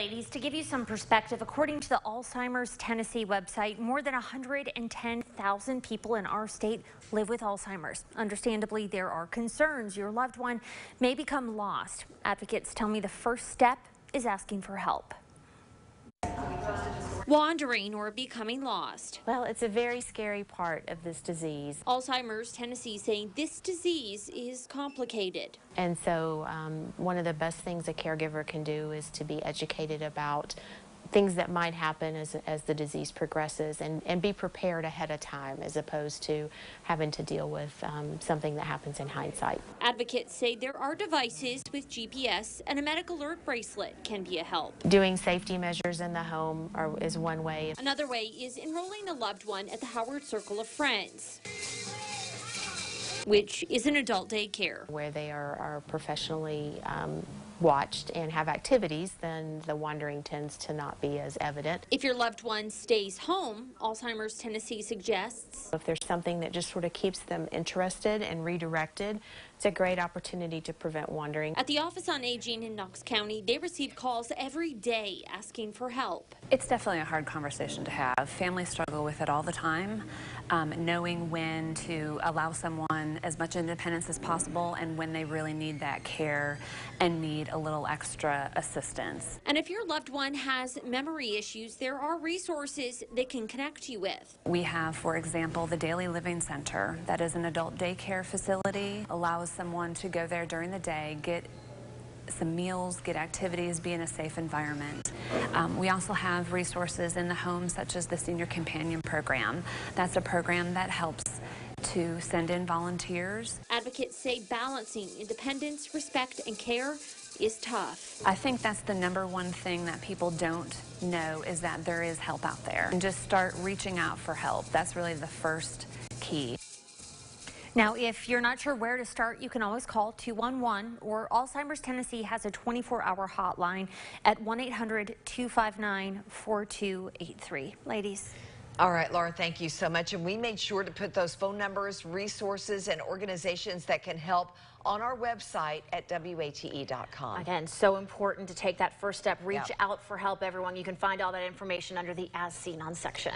ladies, to give you some perspective, according to the Alzheimer's Tennessee website, more than 110,000 people in our state live with Alzheimer's. Understandably, there are concerns your loved one may become lost. Advocates tell me the first step is asking for help. Wandering or becoming lost. Well, it's a very scary part of this disease. Alzheimer's Tennessee saying this disease is complicated. And so, um, one of the best things a caregiver can do is to be educated about things that might happen as, as the disease progresses and, and be prepared ahead of time as opposed to having to deal with um, something that happens in hindsight. Advocates say there are devices with GPS and a medical alert bracelet can be a help. Doing safety measures in the home are, is one way. Another way is enrolling a loved one at the Howard Circle of Friends which is an adult daycare. Where they are, are professionally um, watched and have activities, then the wandering tends to not be as evident. If your loved one stays home, Alzheimer's Tennessee suggests. If there's something that just sort of keeps them interested and redirected, it's a great opportunity to prevent wandering. At the Office on Aging in Knox County, they receive calls every day asking for help. It's definitely a hard conversation to have. Families struggle with it all the time, um, knowing when to allow someone as much independence as possible and when they really need that care and need a little extra assistance. And if your loved one has memory issues, there are resources they can connect you with. We have, for example, the Daily Living Center. That is an adult daycare facility, allows someone to go there during the day, get some meals, get activities, be in a safe environment. Um, we also have resources in the home such as the Senior Companion Program. That's a program that helps to send in volunteers. Advocates say balancing independence, respect, and care is tough. I think that's the number one thing that people don't know is that there is help out there. And just start reaching out for help. That's really the first key. Now, if you're not sure where to start, you can always call 211 or Alzheimer's Tennessee has a 24-hour hotline at 1-800-259-4283. Ladies. All right, Laura, thank you so much. And we made sure to put those phone numbers, resources, and organizations that can help on our website at WATE.com. Again, so important to take that first step. Reach yep. out for help, everyone. You can find all that information under the As Seen On section.